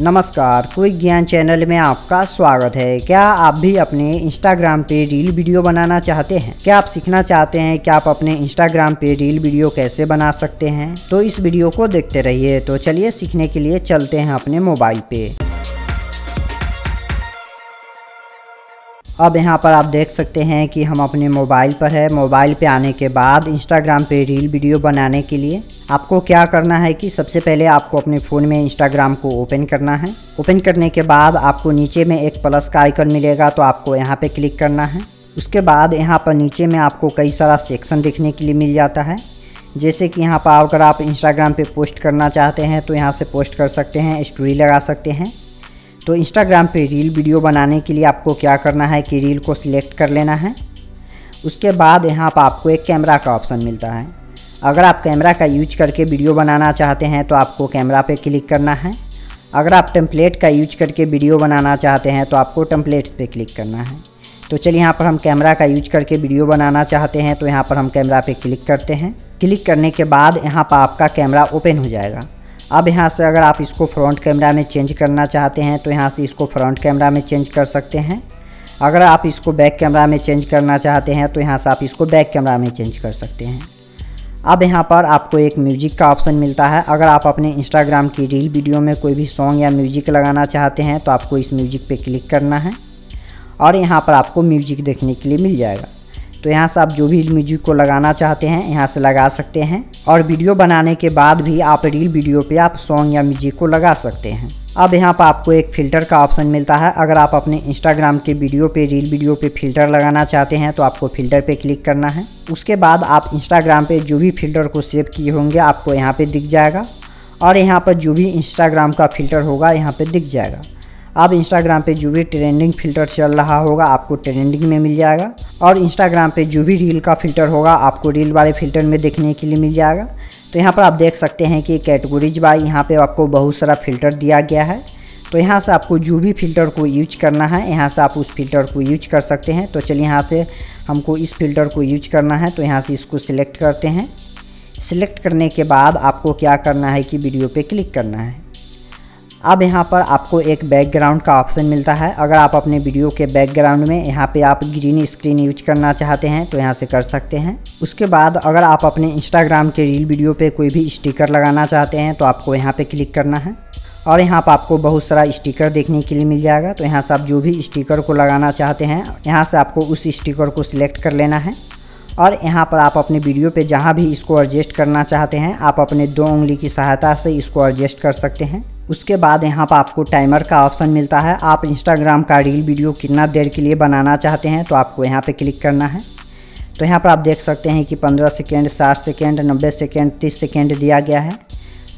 नमस्कार, क्विक ज्ञान चैनल में आपका स्वागत है। क्या आप भी अपने इंस्टाग्राम पे रील वीडियो बनाना चाहते हैं? क्या आप सीखना चाहते हैं कि आप अपने इंस्टाग्राम पे रील वीडियो कैसे बना सकते हैं? तो इस वीडियो को देखते रहिए। तो चलिए सीखने के लिए चलते हैं अपने मोबाइल पे। अब यहाँ पर आप देख सकते हैं कि हम अपने मोबाइल पर है। मोबाइल पे आने के बाद इंस्टाग्राम पे रील वीडियो बनाने के लिए आपको क्या करना है कि सबसे पहले आपको अपने फ़ोन में इंस्टाग्राम को ओपन करना है। ओपन करने के बाद आपको नीचे में एक प्लस का आइकन मिलेगा तो आपको यहाँ पे क्लिक करना है। उसके बाद यहाँ पर नीचे में आपको कई सारा सेक्शन देखने के लिए मिल जाता है। जैसे कि यहाँ पर अगर आप इंस्टाग्राम पे पोस्ट करना चाहते हैं तो यहाँ से पोस्ट कर सकते हैं स्टोरी लगा सकते हैं। तो इंस्टाग्राम पे रील वीडियो बनाने के लिए आपको क्या करना है कि रील को सिलेक्ट कर लेना है। उसके बाद यहाँ पर आपको एक कैमरा का ऑप्शन मिलता है। अगर आप कैमरा का यूज़ करके वीडियो बनाना चाहते हैं तो आपको कैमरा पे क्लिक करना है। अगर आप टेम्पलेट का यूज़ करके वीडियो बनाना चाहते हैं तो आपको टेम्पलेट्स पे क्लिक करना है। तो चलिए यहाँ पर हम कैमरा का यूज़ करके वीडियो बनाना चाहते हैं तो यहाँ पर हम कैमरा पे क्लिक करते हैं। क्लिक करने के बाद यहाँ पर आपका कैमरा ओपन हो जाएगा। अब यहाँ से अगर आप इसको फ्रंट कैमरा में चेंज करना चाहते हैं तो यहाँ से इसको फ्रंट कैमरा में चेंज कर सकते हैं। अगर आप इसको बैक कैमरा में चेंज करना चाहते हैं तो यहाँ से आप इसको बैक कैमरा में चेंज कर सकते हैं। अब यहाँ पर आपको एक म्यूज़िक का ऑप्शन मिलता है। अगर आप अपने इंस्टाग्राम की रील वीडियो में कोई भी सॉन्ग या म्यूज़िक लगाना चाहते हैं तो आपको इस म्यूज़िक पे क्लिक करना है। और यहाँ पर आपको म्यूज़िक देखने के लिए मिल जाएगा। तो यहाँ से आप जो भी म्यूज़िक को लगाना चाहते हैं, यहाँ से लगा सकते हैं। और वीडियो बनाने के बाद भी आप रील वीडियो पे आप सॉन्ग या म्यूज़िक को लगा सकते हैं। अब यहाँ पर आपको एक फ़िल्टर का ऑप्शन मिलता है। अगर आप अपने इंस्टाग्राम के वीडियो पे, रील वीडियो पे फ़िल्टर लगाना चाहते हैं तो आपको फ़िल्टर पे क्लिक करना है। उसके बाद आप इंस्टाग्राम पे जो भी फ़िल्टर को सेव किए होंगे, आपको यहाँ पे दिख जाएगा। और यहाँ पर जो भी इंस्टाग्राम का फ़िल्टर होगा, यहाँ पर दिख जाएगा। अब इंस्टाग्राम पे जो भी ट्रेंडिंग फ़िल्टर चल रहा होगा, आपको ट्रेंडिंग में मिल जाएगा। और इंस्टाग्राम पे जो भी रील का फ़िल्टर होगा, आपको रील वाले फ़िल्टर में देखने के लिए मिल जाएगा। तो यहाँ पर आप देख सकते हैं कि कैटेगरीज बाई यहाँ पे आपको बहुत सारा फ़िल्टर दिया गया है। तो यहाँ से आपको जो भी फ़िल्टर को यूज़ करना है, यहाँ से आप उस फ़िल्टर को यूज़ कर सकते हैं। तो चलिए यहाँ से हमको इस फ़िल्टर को यूज़ करना है तो यहाँ से इसको सिलेक्ट करते हैं। सिलेक्ट करने के बाद आपको क्या करना है कि वीडियो पे क्लिक करना है। अब यहाँ पर आपको एक बैकग्राउंड का ऑप्शन मिलता है। अगर आप अपने वीडियो के बैकग्राउंड में यहाँ पे आप ग्रीन स्क्रीन यूज़ करना चाहते हैं तो यहाँ से कर सकते हैं। उसके बाद अगर आप अपने इंस्टाग्राम के रील वीडियो पे कोई भी स्टिकर लगाना चाहते हैं तो आपको यहाँ पे क्लिक करना है। और यहाँ पर आपको बहुत सारा स्टिकर देखने के लिए मिल जाएगा। तो यहाँ से आप जो भी स्टिकर को लगाना चाहते हैं, यहाँ से आपको उस स्टिकर को सिलेक्ट कर लेना है। और यहाँ पर आप अपने वीडियो पे जहाँ भी इसको एडजस्ट करना चाहते हैं, आप अपने दो उंगली की सहायता से इसको एडजस्ट कर सकते हैं। उसके बाद यहाँ पर आपको टाइमर का ऑप्शन मिलता है। आप इंस्टाग्राम का रील वीडियो कितना देर के लिए बनाना चाहते हैं तो आपको यहाँ पे क्लिक करना है। तो यहाँ पर आप देख सकते हैं कि 15 सेकेंड 60 सेकेंड 90 सेकेंड 30 सेकेंड दिया गया है।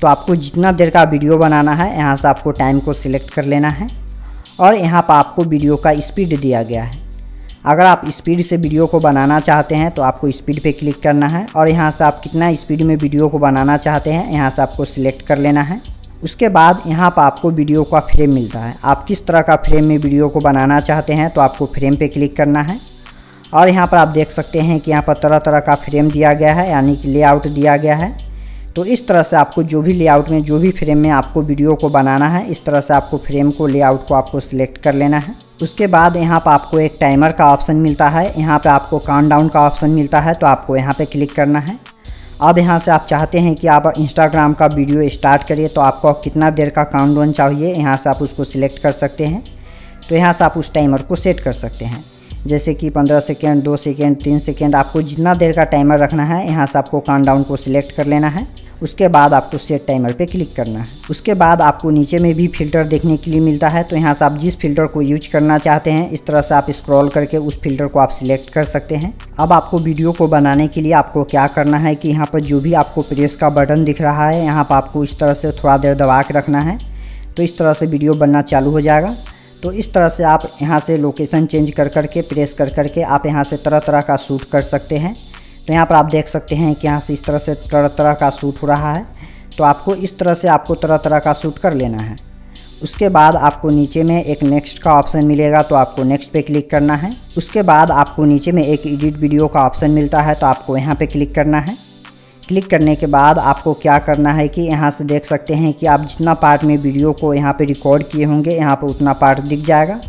तो आपको जितना देर का वीडियो बनाना है, यहाँ से आपको टाइम को सिलेक्ट कर लेना है और यहाँ पर आपको वीडियो का स्पीड दिया गया है। अगर आप स्पीड से वीडियो को बनाना चाहते हैं तो आपको स्पीड पे क्लिक करना है और यहाँ से आप कितना स्पीड में वीडियो को बनाना चाहते हैं, यहाँ से आपको सिलेक्ट कर लेना है। उसके बाद यहाँ पर आपको वीडियो का फ्रेम मिलता है। आप किस तरह का फ्रेम में वीडियो को बनाना चाहते हैं तो आपको फ्रेम पे क्लिक करना है। और यहाँ पर आप देख सकते हैं कि यहाँ पर तरह तरह का फ्रेम दिया गया है, यानी कि लेआउट दिया गया है। तो इस तरह से आपको जो भी लेआउट में, जो भी फ्रेम में आपको वीडियो को बनाना है, इस तरह से आपको फ्रेम को, लेआउट को आपको सिलेक्ट कर लेना है। उसके बाद यहाँ पर आपको एक टाइमर का ऑप्शन मिलता है। यहाँ पर आपको काउंट डाउन का ऑप्शन मिलता है तो आपको यहाँ पर क्लिक करना है। अब यहाँ से आप चाहते हैं कि आप इंस्टाग्राम का वीडियो स्टार्ट करिए तो आपको कितना देर का काउंट डाउन चाहिए, यहाँ से आप उसको सिलेक्ट कर सकते हैं। तो यहाँ से आप उस टाइमर को सेट कर सकते हैं। जैसे कि 15 सेकेंड 2 सेकेंड 3 सेकेंड आपको जितना देर का टाइमर रखना है, यहाँ से आपको काउंट डाउन को सिलेक्ट कर लेना है। उसके बाद आपको सेट टाइमर पे क्लिक करना है। उसके बाद आपको नीचे में भी फ़िल्टर देखने के लिए मिलता है तो यहाँ से आप जिस फ़िल्टर को यूज़ करना चाहते हैं, इस तरह से आप स्क्रॉल करके उस फ़िल्टर को आप सिलेक्ट कर सकते हैं। अब आपको वीडियो को बनाने के लिए आपको क्या करना है कि यहाँ पर जो भी आपको प्रेस का बटन दिख रहा है, यहाँ पर आपको इस तरह से थोड़ा देर दबा के रखना है तो इस तरह से वीडियो बनना चालू हो जाएगा। तो इस तरह से आप यहाँ से लोकेशन चेंज कर करके प्रेस कर करके आप यहाँ से तरह तरह का शूट कर सकते हैं। तो यहाँ पर आप देख सकते हैं कि यहाँ से इस तरह से तरह तरह का सूट हो रहा है। तो आपको इस तरह से आपको तरह तरह का सूट कर लेना है। उसके बाद आपको नीचे में एक नेक्स्ट का ऑप्शन मिलेगा तो आपको नेक्स्ट पे क्लिक करना है। उसके बाद आपको नीचे में एक एडिट वीडियो का ऑप्शन मिलता है तो आपको यहाँ पे क्लिक करना है। क्लिक करने के बाद आपको क्या करना है कि यहाँ से देख सकते हैं कि आप जितना पार्ट में वीडियो को यहाँ पे रिकॉर्ड किए होंगे, यहाँ पर उतना पार्ट दिख जाएगा।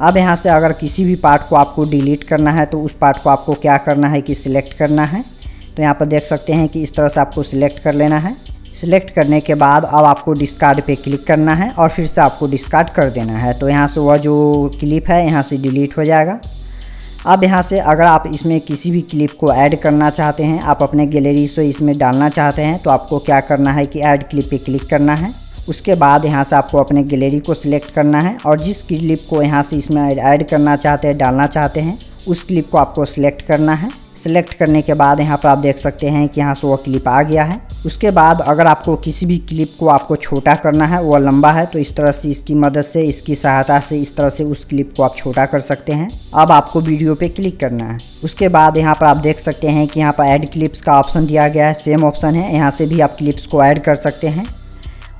अब यहाँ से अगर किसी भी पार्ट को आपको डिलीट करना है तो उस पार्ट को आपको क्या करना है कि सिलेक्ट करना है। तो यहाँ पर देख सकते हैं कि इस तरह से आपको सिलेक्ट कर लेना है। सिलेक्ट करने के बाद अब आपको डिस्कार्ड पे क्लिक करना है और फिर से आपको डिस्कार्ड कर देना है। तो यहाँ से वह जो क्लिप है, यहाँ से डिलीट हो जाएगा। अब यहाँ से अगर आप इसमें किसी भी क्लिप को ऐड करना चाहते हैं, आप अपने गैलरी से इसमें डालना चाहते हैं तो आपको क्या करना है कि ऐड क्लिप पे क्लिक करना है। उसके बाद यहाँ से आपको अपने गैलरी को सिलेक्ट करना है और जिस क्लिप को यहाँ से इसमें ऐड करना चाहते हैं, डालना चाहते हैं, उस क्लिप को आपको सिलेक्ट करना है। सिलेक्ट करने के बाद यहाँ पर आप देख सकते हैं कि यहाँ से वो क्लिप आ गया है। उसके बाद अगर आपको किसी भी क्लिप को आपको छोटा करना है, वो लंबा है तो इस तरह से इसकी मदद से, इसकी सहायता से, इस तरह से उस क्लिप को आप छोटा कर सकते हैं। अब आपको वीडियो पे क्लिक करना है। उसके बाद यहाँ पर आप देख सकते हैं कि यहाँ पर ऐड क्लिप्स का ऑप्शन दिया गया है। सेम ऑप्शन है, यहाँ से भी आप क्लिप्स को ऐड कर सकते हैं।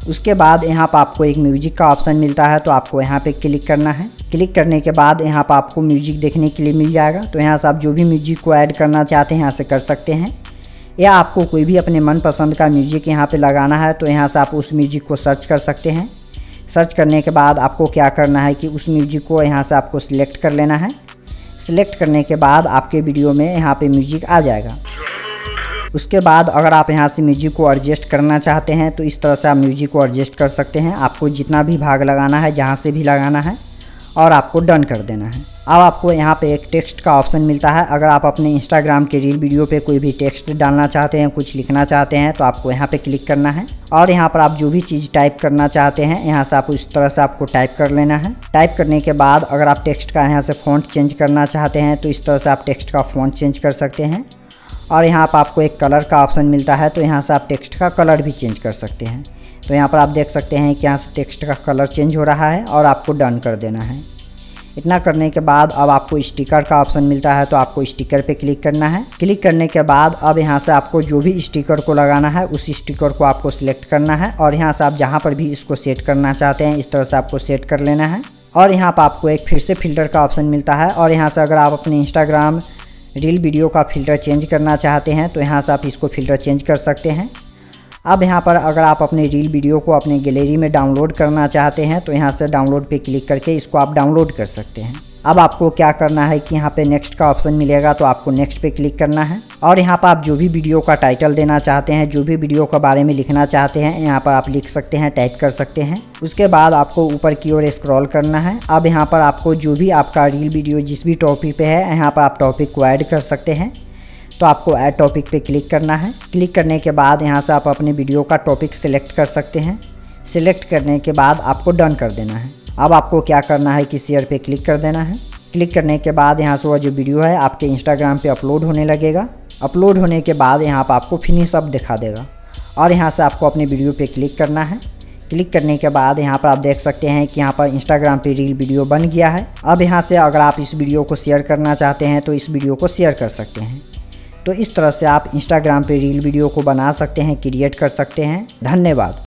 उसके बाद यहाँ पर आपको एक म्यूज़िक का ऑप्शन मिलता है तो आपको यहाँ पे क्लिक करना है। क्लिक करने के बाद यहाँ पर आपको म्यूज़िक देखने के लिए मिल जाएगा। तो यहाँ से आप जो भी म्यूज़िक को ऐड करना चाहते हैं, यहाँ से कर सकते हैं। या आपको कोई भी अपने मनपसंद का म्यूज़िक यहाँ पे लगाना है तो यहाँ से आप उस म्यूज़िक को सर्च कर सकते हैं। सर्च करने के बाद आपको क्या करना है कि उस म्यूज़िक को यहाँ से आपको सिलेक्ट कर लेना है। सिलेक्ट करने के बाद आपके वीडियो में यहाँ पे म्यूज़िक आ जाएगा। उसके बाद अगर आप यहाँ से म्यूज़िक को एडजस्ट करना चाहते हैं तो इस तरह से आप म्यूज़िक को एडजस्ट कर सकते हैं। आपको जितना भी भाग लगाना है, जहाँ से भी लगाना है, और आपको डन कर देना है। अब आपको यहाँ पे एक टेक्स्ट का ऑप्शन मिलता है। अगर आप अपने इंस्टाग्राम के रील वीडियो पे कोई भी टेक्स्ट डालना चाहते हैं, कुछ लिखना चाहते हैं तो आपको यहाँ पे क्लिक करना है। और यहाँ पर आप जो भी चीज़ टाइप करना चाहते हैं, यहाँ से आप इस तरह से आपको टाइप कर लेना है। टाइप करने के बाद अगर आप टेक्स्ट का यहाँ से फ़ॉन्ट चेंज करना चाहते हैं तो इस तरह से आप टेक्स्ट का फ़ॉन्ट चेंज कर सकते हैं। और यहाँ पर आपको एक कलर का ऑप्शन मिलता है तो यहाँ से आप टेक्स्ट का कलर भी चेंज कर सकते हैं। तो यहाँ पर आप देख सकते हैं कि यहाँ से टेक्स्ट का कलर चेंज हो रहा है और आपको डन कर देना है। इतना करने के बाद अब आपको स्टिकर का ऑप्शन मिलता है तो आपको स्टिकर पे क्लिक करना है। क्लिक करने के बाद अब यहाँ से आपको जो भी स्टिकर को लगाना है, उस स्टिकर को आपको सिलेक्ट करना है और यहाँ से आप जहाँ पर भी इसको सेट करना चाहते हैं, इस तरह से आपको सेट कर लेना है। और यहाँ पर आपको एक फिर से फ़िल्टर का ऑप्शन मिलता है और यहाँ से अगर आप अपने इंस्टाग्राम रील वीडियो का फ़िल्टर चेंज करना चाहते हैं तो यहाँ से आप इसको फ़िल्टर चेंज कर सकते हैं। अब यहाँ पर अगर आप अपने रील वीडियो को अपने गैलरी में डाउनलोड करना चाहते हैं तो यहाँ से डाउनलोड पे क्लिक करके इसको आप डाउनलोड कर सकते हैं। अब आपको क्या करना है कि यहाँ पे नेक्स्ट का ऑप्शन मिलेगा तो आपको नेक्स्ट पे क्लिक करना है। और यहाँ पर आप जो भी वीडियो का टाइटल देना चाहते हैं, जो भी वीडियो के बारे में लिखना चाहते हैं, यहाँ पर आप लिख सकते हैं टाइप कर सकते हैं। उसके बाद आपको ऊपर की ओर स्क्रॉल करना है। अब यहाँ पर आपको जो भी आपका रील वीडियो जिस भी टॉपिक पे है, यहाँ पर आप टॉपिक को ऐड कर सकते हैं। तो आपको ऐड टॉपिक पे क्लिक करना है। क्लिक करने के बाद यहाँ से आप अपने वीडियो का टॉपिक सिलेक्ट कर सकते हैं। सिलेक्ट करने के बाद आपको डन कर देना है। अब आपको क्या करना है कि शेयर पे क्लिक कर देना है। क्लिक करने के बाद यहाँ से वह जो वीडियो है, आपके इंस्टाग्राम पे अपलोड होने लगेगा। अपलोड होने के बाद यहाँ पर आपको फिनिश अप दिखा देगा। और यहाँ से आपको अपने वीडियो पे क्लिक करना है। क्लिक करने के बाद यहाँ पर आप देख सकते हैं कि यहाँ पर इंस्टाग्राम पे रील वीडियो बन गया है। अब यहाँ से अगर आप इस वीडियो को शेयर करना चाहते हैं तो इस वीडियो को शेयर कर सकते हैं। तो इस तरह से आप इंस्टाग्राम पे रील वीडियो को बना सकते हैं क्रिएट कर सकते हैं। धन्यवाद।